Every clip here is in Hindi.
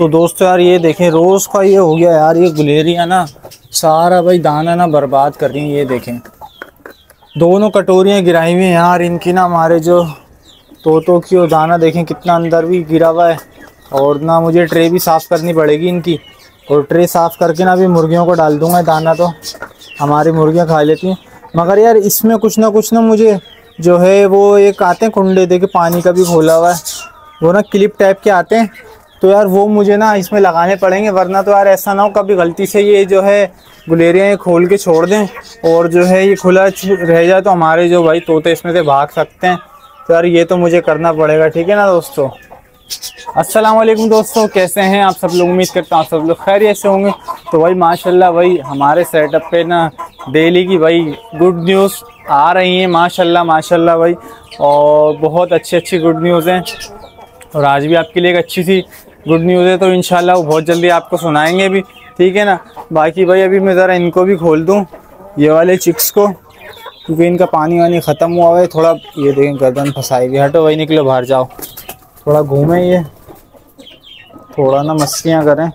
तो दोस्तों यार ये देखें, रोज़ का ये हो गया यार, ये गुलेरिया ना, सारा भाई दाना ना बर्बाद कर रही है, ये देखें। दोनों कटोरियाँ गिराई हुई हैं यार, इनकी ना हमारे जो तोतों की वो दाना देखें, कितना अंदर भी गिरा हुआ है, और ना मुझे ट्रे भी साफ़ करनी पड़ेगी इनकी, और ट्रे साफ़ करके ना अभी मुर्गियों को डाल दूँगा दाना तो हमारी मुर्गियाँ खा लेती हैं। मगर यार इसमें कुछ ना कुछ ना मुझे जो है, वो एक आते हैं कुंडे, देखे, पानी का भी खोला हुआ है, वो ना क्लिप टाइप के आते हैं तो यार वो मुझे ना इसमें लगाने पड़ेंगे, वरना तो यार ऐसा ना हो, कभी गलती से ये जो है गुलेरिया ये खोल के छोड़ दें और जो है ये खुला रह जाए तो हमारे जो भाई तोते इसमें से भाग सकते हैं। तो यार ये तो मुझे करना पड़ेगा, ठीक है ना दोस्तों? अस्सलाम वालेकुम दोस्तों, कैसे हैं आप सब लोग? उम्मीद करता हूँ सब लोग खैर ऐसे होंगे। तो भाई माशाल्लाह भाई हमारे सेटअप पे ना डेली की भाई गुड न्यूज़ आ रही हैं, माशाल्लाह माशाल्लाह भाई। और बहुत अच्छी अच्छी गुड न्यूज़ हैं। और आज भी आपके लिए एक अच्छी सी गुड न्यूज़ है तो इन वो बहुत जल्दी आपको सुनाएँगे भी। ठीक है ना? बाकी भाई, अभी मैं ज़रा इनको भी खोल दूँ, ये वाले चिक्स को, क्योंकि इनका पानी वानी ख़त्म हुआ है, थोड़ा ये देखें, गर्दन फंसाएगी हटो वही निकलो बाहर जाओ। थोड़ा घूमें ये, थोड़ा ना मस्तियाँ करें।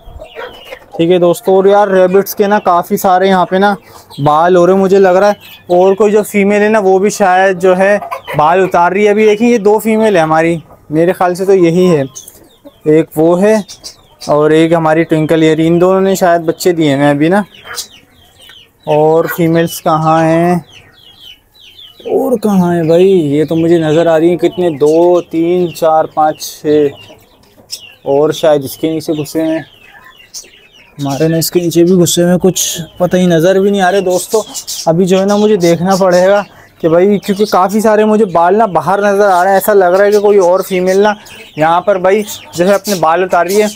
ठीक है दोस्तों, और यार रेबिट्स के ना काफ़ी सारे यहाँ पे ना बाल हो रहे मुझे लग रहा है। और कोई जो फीमेल है ना, वो भी शायद जो है बाल उतार रही है। अभी देखिए, ये दो फीमेल है हमारी, मेरे ख्याल से तो यही है। एक वो है और एक हमारी ट्विंकल ईयर, इन दोनों ने शायद बच्चे दिए हैं अभी ना। और फीमेल्स कहाँ हैं? और कहाँ है भाई? ये तो मुझे नज़र आ रही है कितने? दो, तीन, चार, पाँच, छः। और शायद इसके नीचे घुसे हैं। हमारे ना इसके नीचे भी घुसे हुए कुछ। पता ही नज़र भी नहीं आ रहे दोस्तों। अभी जो है ना मुझे देखना पड़ेगा। कि भाई क्योंकि काफ़ी सारे मुझे बाल ना बाहर नज़र आ रहे हैं। ऐसा लग रहा है कि कोई और फीमेल ना यहाँ पर भाई जैसे अपने बाल उतार रही है।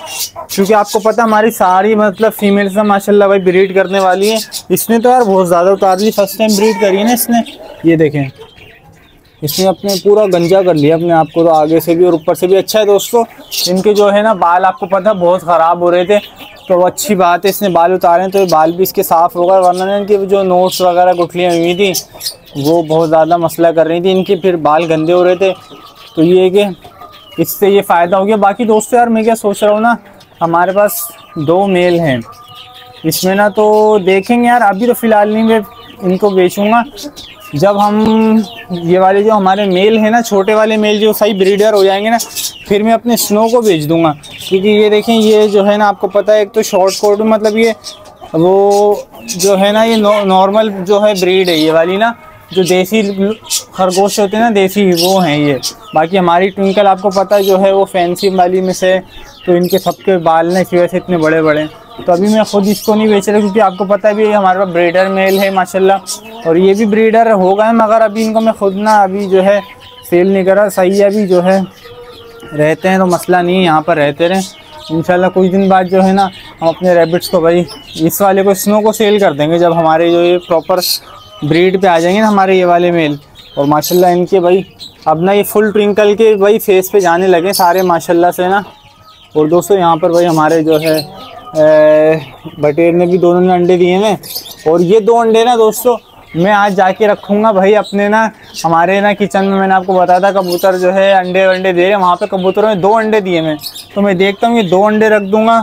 क्योंकि आपको पता हमारी सारी मतलब फीमेल्स ना माशाल्लाह भाई ब्रीड करने वाली है। इसने तो यार बहुत ज़्यादा उतार ली फ़र्स्ट टाइम ब्रीड करी है ना इसने। ये देखें। इसने अपने पूरा गंजा कर लिया अपने आप को तो आगे से भी और ऊपर से भी। अच्छा है दोस्तों, इनके जो है ना बाल, आपको पता बहुत ख़राब हो रहे थे। तो अच्छी बात है, इसने बाल उतारे तो बाल भी इसके साफ़ होगा। वरना इनके जो नोट्स वगैरह, गुठलियाँ हुई थी, वो बहुत ज़्यादा मसला कर रही थी। इनके फिर बाल गंदे हो रहे थे। तो ये कि इससे ये फ़ायदा हो गया। बाकी दोस्तों यार, मैं क्या सोच रहा हूँ ना, हमारे पास दो मेल हैं। इसमें ना तो देखेंगे यार, अभी तो फ़िलहाल नहीं, मैं इनको बेचूँगा। जब हम ये वाले जो हमारे मेल है ना, छोटे वाले मेल जो सही ब्रीडर हो जाएँगे ना, फिर मैं अपने स्नो को भेज दूँगा। क्योंकि ये देखें, ये जो है ना, आपको पता है, एक तो शॉर्ट कोट मतलब ये, वो जो है ना, ये नॉर्मल जो है ब्रीड है ये वाली ना जो देसी खरगोश होते हैं ना, देसी वो हैं ये। बाकी हमारी ट्विंकल आपको पता है जो है वो फैंसी वाली में से तो इनके सबके बाल ना इसी वजह से इतने बड़े बड़े तो अभी मैं खुद इसको नहीं बेच रहा क्योंकि आपको पता है भी हमारे पास ब्रीडर मेल है, माशाल्लाह। और ये भी ब्रीडर हो गए मगर अभी इनको मैं खुद ना अभी जो है सेल नहीं करा सही है अभी जो है, रहते हैं तो मसला नहीं है, यहाँ पर रहते रहें। इंशाल्लाह कुछ दिन बाद जो है ना, हम अपने रेबिट्स को भाई, इस वाले को स्नो को सेल कर देंगे जब हमारे जो ये प्रॉपर ब्रीड पे आ जाएँगे ना हमारे ये वाले मेल और माशाल्लाह इनके भाई, अब ना ये फुल ट्विंकल के भाई फेस पे जाने लगे सारे माशाल्लाह से ना। और दोस्तों, यहाँ पर भाई हमारे जो है बटेर ने भी दोनों ने अंडे दिए हैं। और ये दो अंडे ना दोस्तों, मैं आज जाके रखूँगा भाई अपने ना, हमारे ना किचन में मैंने आपको बताया था, कबूतर जो है अंडे वंडे दे रहे हैं। वहाँ पर कबूतरों ने दो अंडे दिए मैं तो मैं देखता हूँ, ये दो अंडे रख दूँगा।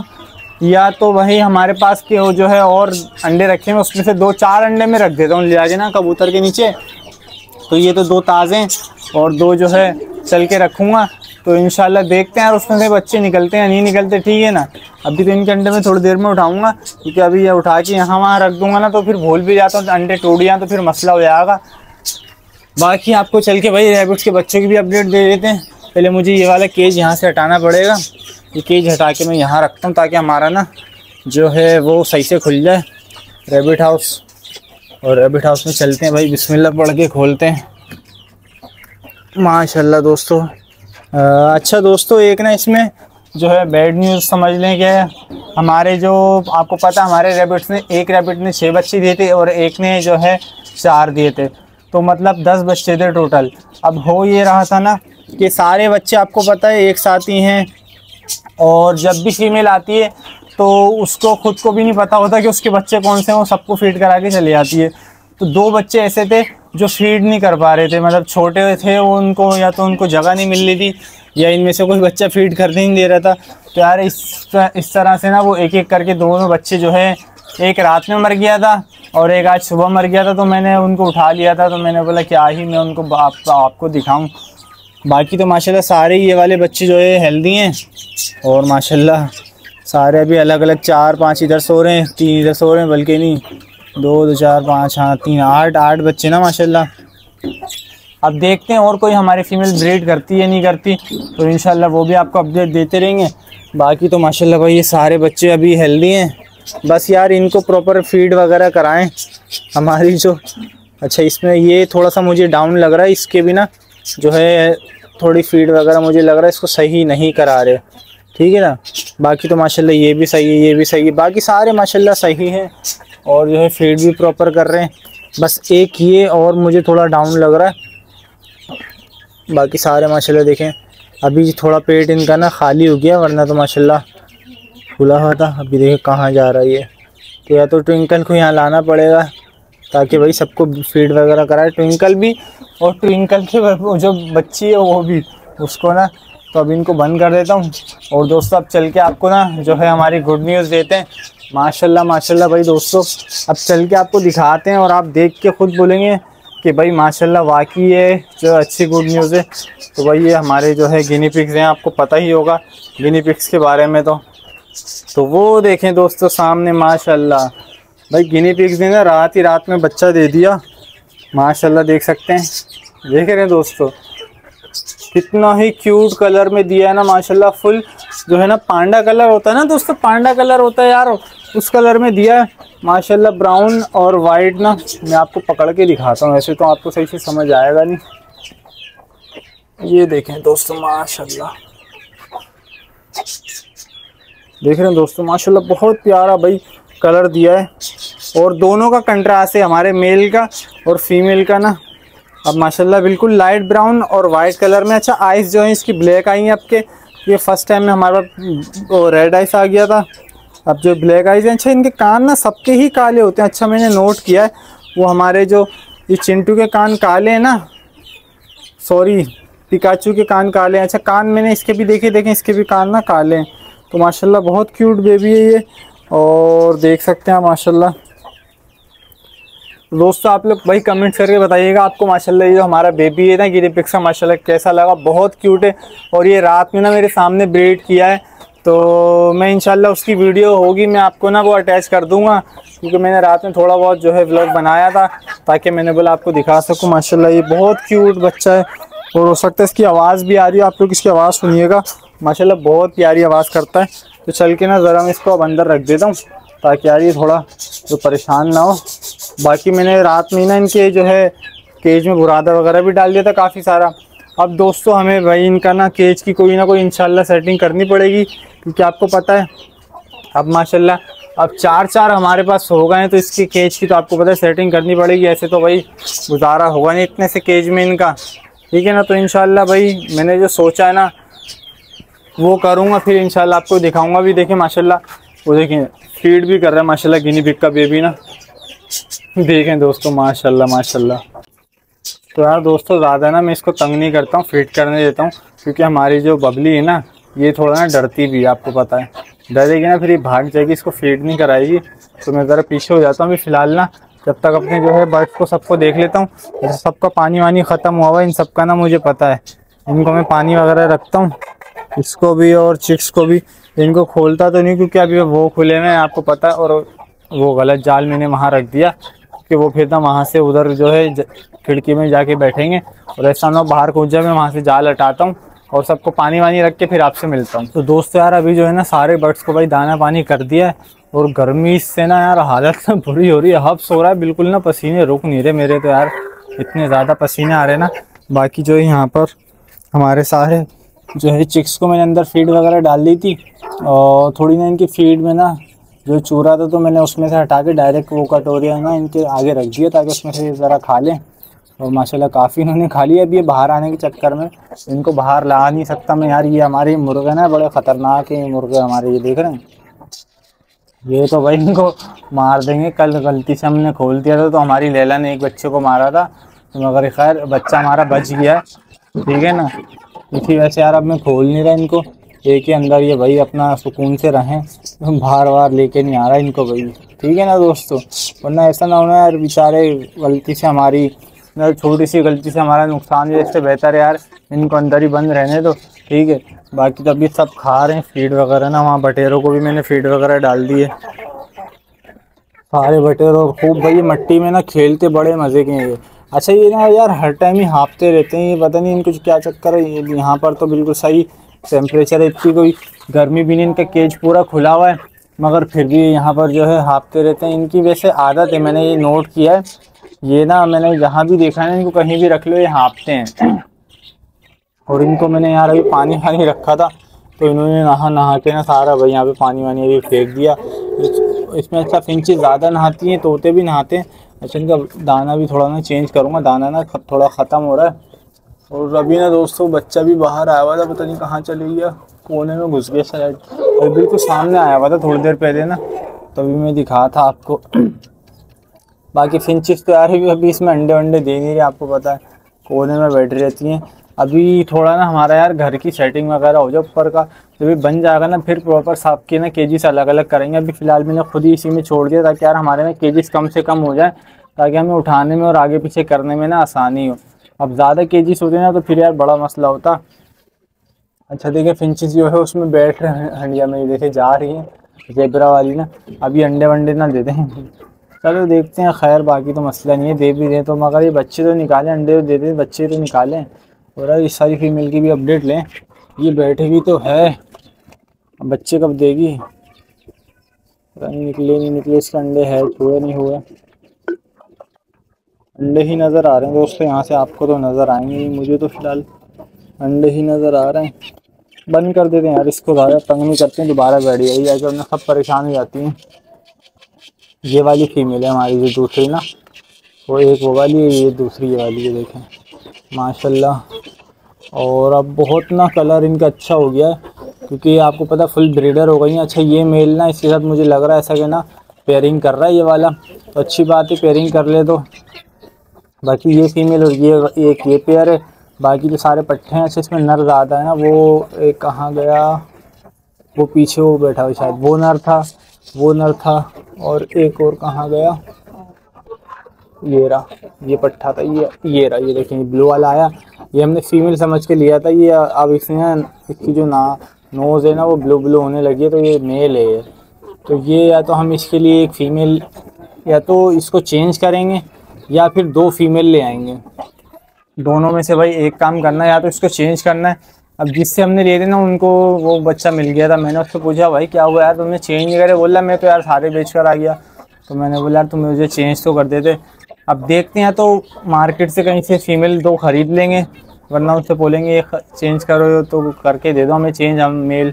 या तो वही हमारे पास के जो है और अंडे रखे हैं उसमें से दो चार अंडे में रख देता हूँ। लिहाजे ना कबूतर के नीचे। तो ये तो दो ताज़े और दो जो है चल के रखूँगा। तो इन देखते हैं और उसमें से बच्चे निकलते हैं नहीं निकलते, ठीक है ना? अभी तो इनके अंडे में थोड़ी देर में उठाऊँगा, क्योंकि अभी ये उठा के यहाँ वहाँ रख दूँगा ना तो फिर भूल भी जाता हूँ तो अंडे टूट जाए तो फिर मसला हो जाएगा। बाकी आपको चल के भाई, रेबिट्स के बच्चों की भी अपडेट दे देते हैं। पहले मुझे ये वाला केज यहाँ से हटाना पड़ेगा। ये केज हटा के मैं यहाँ रखता हूँ ताकि हमारा ना जो है वो सही से खुल जाए। रेबिट हाउस और रेबिट हाउस में चलते हैं भाई। बिस्मिल्लाह पढ़ के खोलते हैं। माशाल्लाह दोस्तों। आ, अच्छा दोस्तों एक ना इसमें जो है बैड न्यूज़ समझ लें कि हमारे जो आपको पता हमारे रेबिट्स ने एक रेबिट ने छः बच्चे दिए थे और एक ने जो है चार दिए थे। तो मतलब दस बच्चे थे टोटल अब हो ये रहा था ना कि सारे बच्चे आपको पता है एक साथ ही हैं। और जब भी फीमेल आती है तो उसको खुद को भी नहीं पता होता कि उसके बच्चे कौन से हैं वो सबको फ़ीड करा के चली जाती है। तो दो बच्चे ऐसे थे जो फ़ीड नहीं कर पा रहे थे। मतलब छोटे थे वो उनको या तो उनको जगह नहीं मिल रही थी या इनमें से कोई बच्चा फ़ीड कर नहीं दे रहा था। तो यार इस इस तरह से ना वो एक एक करके दोनों बच्चे जो है एक रात में मर गया था और एक आज सुबह मर गया था। तो मैंने उनको उठा लिया था तो मैंने बोला क्या ही मैं उनको आप, आपको दिखाऊँ? बाकी तो माशाल्लाह सारे ये वाले बच्चे जो है हेल्दी हैं। और माशाल्लाह सारे अभी अलग अलग चार पाँच इधर सो रहे हैं, तीन इधर सो रहे हैं, बल्कि नहीं, दो दो, चार, पाँच हाँ तीन, आठ आठ बच्चे ना माशाल्लाह। अब देखते हैं और कोई हमारे फीमेल ब्रीड करती है, नहीं करती तो इन वो भी आपको अपडेट देते रहेंगे। बाकी तो माशाल्लाह भाई ये सारे बच्चे अभी हेल्दी हैं। बस यार इनको प्रॉपर फ़ीड वगैरह कराएँ। हमारी जो अच्छा इसमें ये थोड़ा सा मुझे डाउन लग रहा है, इसके भी ना जो है थोड़ी फ़ीड वगैरह मुझे लग रहा है, इसको सही नहीं करा रहे ठीक है ना? बाकी तो माशाल्लाह ये भी सही है, ये भी सही है। बाकी सारे माशाल्लाह सही हैं और जो है फ़ीड भी प्रॉपर कर रहे हैं। बस एक ये और मुझे थोड़ा डाउन लग रहा है। बाकी सारे माशाल्लाह देखें। अभी थोड़ा पेट इनका ना खाली हो गया, वरना तो माशाल्लाह खुला हुआ था। अभी देखें कहाँ जा रहा है ये। तो या तो ट्विंकल को यहाँ लाना पड़ेगा। ताकि भाई सबको फ़ीड वगैरह कराए ट्विंकल भी और ट्विंकल के जो बच्ची है वो भी, उसको ना तो अब इनको बंद कर देता हूँ। और दोस्तों, अब चल के आपको ना, जो है हमारी गुड न्यूज़ देते हैं। माशाल्लाह माशाल्लाह भाई दोस्तों, अब चल के आपको दिखाते हैं और आप देख के खुद बोलेंगे कि भाई माशाल्लाह, वाकई है जो अच्छी गुड न्यूज़ है। तो भाई ये हमारे जो है गिनी पिक्स हैं, आपको पता ही होगा गिनी पिक्स के बारे में तो। तो वो देखें दोस्तों, सामने माशाल्लाह। भाई गिनी पिग्स ने ना रात ही रात में बच्चा दे दिया। माशाल्लाह देख सकते हैं। देख रहे हैं दोस्तों? कितना ही क्यूट कलर में दिया है ना, माशाल्लाह फुल जो है ना पांडा कलर होता है ना दोस्तों, पांडा कलर होता है यार, उस कलर में दिया है। माशाल्लाह ब्राउन और वाइट ना, मैं आपको पकड़ के दिखाता हूँ वैसे तो आपको सही से समझ आएगा नहीं। ये देखें दोस्तों, माशाल्लाह। देख रहे हैं दोस्तों, माशाल्लाह बहुत प्यारा भाई कलर दिया है। और दोनों का कंट्रास्ट है, हमारे मेल का और फीमेल का ना। अब माशाल्लाह बिल्कुल लाइट ब्राउन और वाइट कलर में। अच्छा आइस जो है, इसकी ब्लैक आई है आपके। ये फ़र्स्ट टाइम में हमारा रेड आइस आ गया था। अब जो ब्लैक आइस है अच्छा इनके कान ना सबके ही काले होते हैं। अच्छा मैंने नोट किया है, वो हमारे जो ये चिंटू के कान काले हैं ना। सॉरी पिकाचू के कान काले हैं। अच्छा कान मैंने इसके भी देखे, देखें, इसके भी कान ना काले हैं। तो माशाल्लाह बहुत क्यूट बेबी है ये। और देख सकते हैं माशाल्लाह। दोस्तों, आप लोग भाई कमेंट करके बताइएगा आपको, माशाल्लाह, ये जो हमारा बेबी है ना गिरी पिक्सा माशाल्लाह, कैसा लगा। बहुत क्यूट है। और ये रात में ना मेरे सामने ब्रीड किया है। तो मैं इंशाल्लाह उसकी वीडियो होगी, मैं आपको ना वो अटैच कर दूँगा। क्योंकि मैंने रात में थोड़ा बहुत जो है ब्लॉग बनाया था, ताकि मैंने बोला आपको दिखा सकूँ। माशाल्लाह, ये बहुत क्यूट बच्चा है। और हो सकता है इसकी आवाज़ भी आ रही है, आप लोग इसकी आवाज़ सुनिएगा। माशाल्लाह, बहुत प्यारी आवाज़ करता है। तो चल के ना ज़रा मैं इसको अब अंदर रख देता हूँ, ताकि यार ये थोड़ा जो परेशान ना हो। बाकी मैंने रात में ना इनके जो है केज में बुरादा वगैरह भी डाल दिया था काफ़ी सारा। अब दोस्तों, हमें भाई इनका ना केज की कोई ना कोई इंशाल्लाह सेटिंग करनी पड़ेगी, क्योंकि आपको पता है, अब माशाल्लाह, अब चार चार हमारे पास हो गए हैं तो इसकी केज की तो आपको पता है सेटिंग करनी पड़ेगी। ऐसे तो भाई गुजारा होगा नहीं इतने से केज में इनका। ठीक है ना तो इन भाई मैंने जो सोचा है ना वो करूँगा, फिर इंशाल्लाह आपको दिखाऊँगा भी। देखें माशाल्लाह, वो देखें फ़ीड भी कर रहा है, माशाल्लाह, गिनी पिक का बेबी ना। देखें दोस्तों, माशाल्लाह माशाल्लाह। तो यार दोस्तों, ज़्यादा ना मैं इसको तंग नहीं करता हूँ फ़ीड करने देता हूँ, क्योंकि हमारी जो बबली है ना, ये थोड़ा ना डरती भी है, आपको पता है। डरेगी ना, फिर ये भाग जाएगी, इसको फ़ीड नहीं कराएगी। तो मैं ज़रा पीछे हो जाता हूँ अभी फ़िलहाल ना, जब तक अपने जो है बर्ड्स को सबको देख लेता हूँ। सबका पानी वानी ख़त्म हुआ हुआ इन सबका ना मुझे पता है। इनको मैं पानी वगैरह रखता हूँ। इसको भी और चिक्स को भी। इनको खोलता तो नहीं क्योंकि अभी वो खुले में आपको पता है और वो गलत जाल मैंने वहाँ रख दिया कि वो फिर ना वहाँ से उधर जो है खिड़की में जाके बैठेंगे, और ऐसा ना बाहर कूद जाए, मैं वहाँ से जाल हटाता हूँ, और सबको पानी वानी रख के फिर आपसे मिलता हूँ। तो दोस्त यार, अभी जो है ना सारे बर्ड्स को भाई दाना पानी कर दिया है, और गर्मी से ना यार हालत ना बुरी हो रही है। हब सो रहा है, बिल्कुल ना पसीने रुक नहीं रहे मेरे तो यार, इतने ज़्यादा पसीने आ रहे ना। बाकी जो है यहाँ पर हमारे सारे जो है चिक्स को मैंने अंदर फ़ीड वगैरह डाल दी थी और थोड़ी ना इनकी फ़ीड में ना जो चूरा था तो मैंने उसमें से हटा के डायरेक्ट वो कटोरिया ना इनके आगे रख दिया ताकि उसमें से ज़रा खा लें। और माशाल्लाह काफ़ी इन्होंने खा लिया। अभी ये बाहर आने के चक्कर में इनको बाहर ला नहीं सकता मैं यार। ये हमारे मुर्गे ना बड़े ख़तरनाक है मुर्गे हमारे, ये देख रहे हैं? ये तो भाई इनको मार देंगे। कल गलती से हमने खोल दिया था तो हमारी लैला ने एक बच्चे को मारा था। तो मगर खैर, बच्चा हमारा बच गया ठीक है ना? क्योंकि वैसे यार अब मैं खोल नहीं रहा इनको। एक ही अंदर ये भाई अपना सुकून से रहें। बाहर बाहर लेके नहीं आ रहा इनको भाई। ठीक है ना दोस्तों? वरना ऐसा ना होना यार, बेचारे गलती से हमारी छोटी सी गलती से हमारा नुकसान है इससे बेहतर है यार। इनको अंदर ही बंद रहने दो। ठीक है? बाकी तो अभी सब खा रहे हैं। फ़ीड वगैरह ना, वहाँ बटेरों को भी मैंने फ़ीड वगैरह डाल दी है सारे बटेरों खूब भाई मट्टी में ना खेलते बड़े मज़े के हैं अच्छा ये ना यार, हर टाइम ही हाँपते रहते हैं, ये पता नहीं इनको क्या चक्कर है, ये यहाँ पर तो बिल्कुल सही टेम्परेचर है, इतनी कोई गर्मी भी नहीं, इनका केज पूरा खुला हुआ है, मगर फिर भी यहाँ पर जो है हाँपते रहते हैं, इनकी वैसे आदत है, मैंने ये नोट किया है, ये ना मैंने जहाँ भी देखा है ना, इनको कहीं भी रख लो, ये हाँपते हैं। और इनको मैंने यार अभी पानी वानी रखा था तो इन्होंने नहा नहा के ना सारा भाई यहाँ पे पानी वानी अभी फेंक दिया। इसमें अच्छा फिंची ज़्यादा नहाती हैं, तोते भी नहाते हैं अच्छा इनका दाना भी थोड़ा ना चेंज करूँगा। दाना ना थोड़ा ख़त्म हो रहा है। और अभी ना दोस्तों, बच्चा भी बाहर आया हुआ था, पता नहीं कहाँ चले गया कोने में घुस गया शायद। और बिल्कुल सामने आया हुआ था थोड़ी देर पहले ना। तभी मैं दिखा था आपको। बाकी फिंचिस तो यार, अभी इसमें अंडे वंडे दे नहीं रहे, आपको पता है। कोने में बैठी रहती हैं। अभी थोड़ा ना हमारा यार घर की सेटिंग वगैरह हो जाए ऊपर का जब भी बन जाएगा ना फिर प्रॉपर साफ़ के ना के से अलग अलग करेंगे। अभी फ़िलहाल मैंने खुद ही इसी में छोड़ दिया ताकि यार हमारे में के कम से कम हो जाए, ताकि हमें उठाने में और आगे पीछे करने में ना आसानी हो। अब ज़्यादा के होते ना तो फिर यार बड़ा मसला होता। अच्छा देखिए फिंचिस जो है उसमें बैठ रहे हैं, हंडिया में देखे जा रही है जेबरा वाली ना। अभी अंडे वंडे ना देते हैं चलो देखते हैं, खैर बाकी तो मसला नहीं है, दे भी दें तो मगर ये बच्चे तो निकालें, अंडे तो दे दें, बच्चे तो निकालें। और इस सारी फीमेल की भी अपडेट लें, ये बैठे भी तो है। बच्चे कब देगी? पता नहीं, निकले नहीं, निकले, इसके अंडे है, हुए नहीं हुए। अंडे ही नज़र आ रहे हैं दोस्तों, यहाँ से आपको तो नज़र आएँगे मुझे तो फ़िलहाल अंडे ही नज़र आ रहे हैं। बंद कर देते हैं यार, इसको ज़्यादा तंग नहीं करते हैं, दोबारा बैठ जाएगी जाके उन्हें सब परेशान हो जाती हैं। ये वाली फीमेल है हमारी जो दूसरी ना। वो एक वो वाली है, ये दूसरी, ये वाली है देखें। माशाल्लाह। और अब बहुत ना कलर इनका अच्छा हो गया क्योंकि आपको पता फुल ब्रीडर हो गई है। अच्छा ये मेल ना, इसके साथ मुझे लग रहा है ऐसा कि ना पेयरिंग कर रहा है ये वाला। तो अच्छी बात है पेयरिंग कर ले तो। बाकी ये फीमेल और ये एक ये पेयर है। बाकी जो सारे पट्टे हैं अच्छा इसमें नर ज़्यादा है ना, वो एक कहाँ गया? वो पीछे वो बैठा हुआ शायद। वो नर था, वो नर था, और एक और कहाँ गया? ये रहा, ये पट्टा था, ये ये रहा, ये देखें ब्लू वाला आया। ये हमने फीमेल समझ के लिया था, ये अब इसमें इसकी जो ना नोज़ है ना, वो ब्लू ब्लू होने लगी है तो ये मेल है ये। तो ये या तो हम इसके लिए एक फ़ीमेल या तो इसको चेंज करेंगे, या फिर दो फीमेल ले आएँगे। दोनों में से भाई एक काम करना है, या तो इसको चेंज करना है। अब जिससे हमने लिए थे ना उनको वो बच्चा मिल गया था। मैंने उससे पूछा, भाई, क्या हुआ यार? तुमने चेंज नहीं करे? बोला, मैं तो यार सारे बेच कर आ गया तो मैंने बोला, यार, तुम मुझे चेंज तो कर देते। अब देखते हैं तो मार्केट से कहीं से फीमेल दो ख़रीद लेंगे, वरना उससे बोलेंगे, ये चेंज करो तो करके दे दो हमें चेंज हम मेल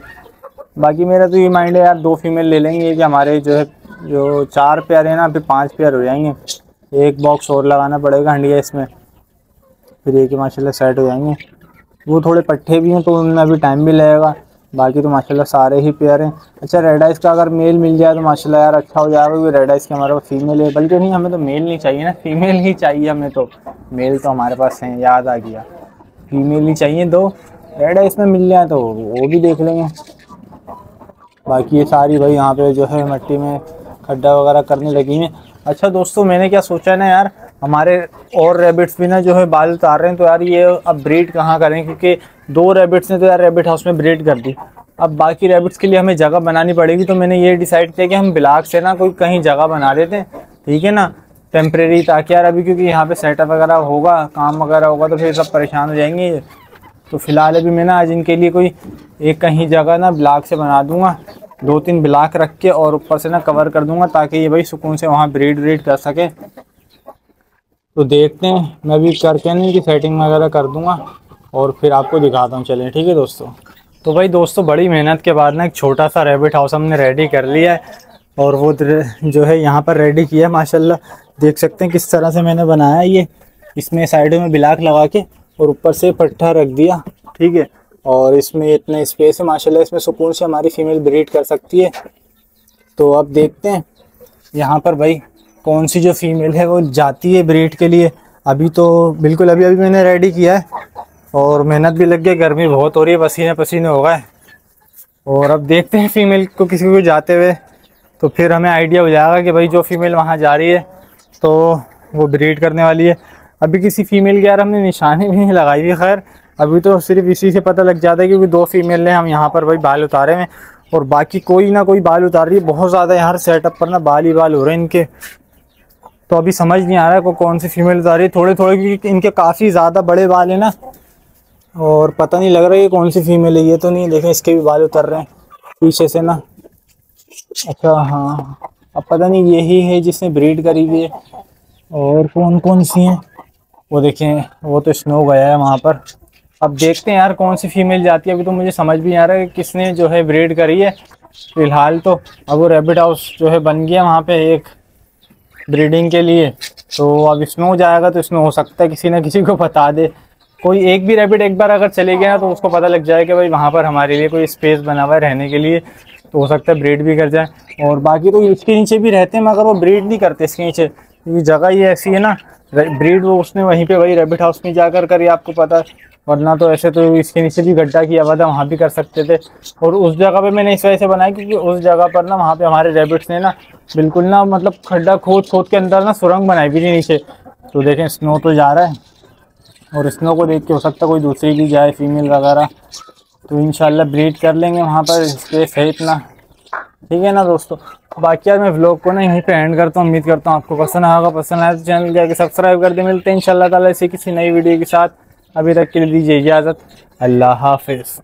बाकी मेरा तो ये माइंड है, यार, दो फीमेल ले लेंगे, कि हमारे जो है, जो चार पेयर है ना, अभी पाँच पेयर हो जाएँगे। एक बॉक्स और लगाना पड़ेगा हंडिया इसमें, फिर एक माशाल्लाह सेट हो जाएँगे। वो थोड़े पट्टे भी हैं तो उनमें अभी टाइम भी लगेगा। बाकी तो माशाल्लाह सारे ही पेयर हैं। अच्छा रेड आइस का अगर मेल मिल जाए तो माशाल्लाह यार अच्छा हो जाएगा, क्योंकि रेड आइस के हमारे पास फीमेल है। बल्कि नहीं, हमें तो मेल नहीं चाहिए ना। फीमेल ही चाहिए हमें तो। मेल तो हमारे पास हैं, याद आ गया। फीमेल ही चाहिए दो। रेड आइस में मिल जाए तो वो भी देख लेंगे। बाकी ये सारी भाई यहाँ पे जो है मिट्टी में खड्डा वगैरह करने लगी हैं। अच्छा दोस्तों, मैंने क्या सोचा ना यार हमारे और रेबिट्स भी ना जो है बाल उतार रहे हैं तो यार ये अब ब्रीड कहाँ करें? क्योंकि दो रेबिट्स ने तो यार रेबिट हाउस में ब्रीड कर दी। अब बाकी रेबिट्स के लिए हमें जगह बनानी पड़ेगी तो मैंने ये डिसाइड किया कि हम ब्लाक से ना कोई कहीं जगह बना देते हैं। ठीक है ना? टेम्प्रेरी ताकि यार अभी क्योंकि यहाँ पे सेटअप वगैरह होगा, काम वगैरह होगा तो फिर सब परेशान हो जाएँगे। तो फ़िलहाल अभी मैं ना आज इनके लिए कोई एक कहीं जगह ना ब्लाक से बना दूँगा। दो तीन ब्लाक रख के और ऊपर से ना कवर कर दूँगा, ताकि ये भाई सुकून से वहाँ ब्रीड व्रीड कर सके। तो देखते हैं। मैं भी करके नहीं कि सेटिंग वगैरह कर दूँगा और फिर आपको दिखाता हूँ। चलें ठीक है दोस्तों? तो भाई दोस्तों, बड़ी मेहनत के बाद ना एक छोटा सा रेबिट हाउस हमने रेडी कर लिया है और वो जो है यहाँ पर रेडी किया माशाल्लाह। देख सकते हैं किस तरह से मैंने बनाया ये। इसमें साइडों में ब्लाक लगा के और ऊपर से पट्टा रख दिया, ठीक है? और इसमें इतना स्पेस है, माशाल्लाह, इसमें सुकून से हमारी फीमेल ब्रीड कर सकती है। तो अब देखते हैं। यहाँ पर भाई कौन सी जो फीमेल है वो जाती है ब्रीड के लिए? अभी तो बिल्कुल अभी अभी मैंने रेडी किया है। और मेहनत भी लग गई, गर्मी बहुत हो रही है, पसीने पसीने हो। गए और अब देखते हैं फीमेल को किसी को जाते हुए। तो फिर हमें आइडिया हो जाएगा कि भाई जो फीमेल वहाँ जा रही है तो वो ब्रीड करने वाली है। अभी किसी फीमेल की यार हमने निशानी भी नहीं लगाई हुई, खैर। अभी तो सिर्फ़ इसी से पता लग जाता है क्योंकि दो फीमेल ने हम यहाँ पर भाई बाल उतारे हैं। और बाकी कोई ना कोई बाल उतार रही है। बहुत ज़्यादा यहाँ सेटअप पर ना बाल ही बाल हो रहे हैं इनके। तो अभी समझ नहीं आ रहा है को कौन सी फीमेल उतार रही है। थोड़े थोड़े क्योंकि इनके काफ़ी ज़्यादा बड़े बाल हैं ना। और पता नहीं लग रहा है ये कौन सी फीमेल है, ये तो नहीं देखें, इसके भी बाल उतर रहे हैं पीछे से ना। अच्छा हाँ। अब पता नहीं, यही है जिसने ब्रीड करी हुई है। और कौन कौन सी हैं? वो देखें, वो तो स्नो गया है वहाँ पर। अब देखते हैं यार कौन सी फीमेल जाती है। अभी तो मुझे समझ भी नहीं आ रहा है कि किसने जो है ब्रीड करी है। फ़िलहाल तो अब वो रेबिट हाउस जो है बन गया वहाँ पे एक। ब्रीडिंग के लिए। तो अब इसमें हो जाएगा तो इसमें हो सकता है किसी ना किसी को बता दे। कोई एक भी रेबिट एक बार अगर चले गया ना तो उसको पता लग जाए कि भाई वहाँ पर हमारे लिए कोई स्पेस बना हुआ है रहने के लिए। तो हो सकता है ब्रीड भी कर जाए। और बाकी तो इसके नीचे भी रहते हैं, मगर वो ब्रीड नहीं करते इसके नीचे। क्योंकि जगह ही ऐसी है ना ब्रीड वो उसने वहीं पे वही रेबिट हाउस में जाकर करी, आपको पता। वरना तो ऐसे तो इसके नीचे भी गड्ढा किया हुआ था वहाँ भी कर सकते थे। और उस जगह पे मैंने इस वजह से बनाया क्योंकि उस जगह पर ना, वहाँ पे हमारे रेबिट्स ने ना बिल्कुल ना मतलब खड्डा खोद खोद के अंदर ना सुरंग बनाई भी थी नीचे। तो देखें स्नो तो जा रहा है। और स्नो को देख के हो सकता कोई दूसरी भी जाए फीमेल वगैरह। तो इन ब्रीड कर लेंगे वहाँ पर स्पेस है इतना। ठीक है ना दोस्तों? बाकी यार मैं व्लॉग को ना यहीं पे एंड करता हूँ, उम्मीद करता हूँ आपको पसंद आएगा। पसंद आया तो चैनल जाके सब्सक्राइब कर दे। मिलते हैं इंशाल्लाह ताला ऐसी किसी नई वीडियो के साथ। अभी तक के लिए दीजिए इजाज़त। अल्लाह हाफिज़।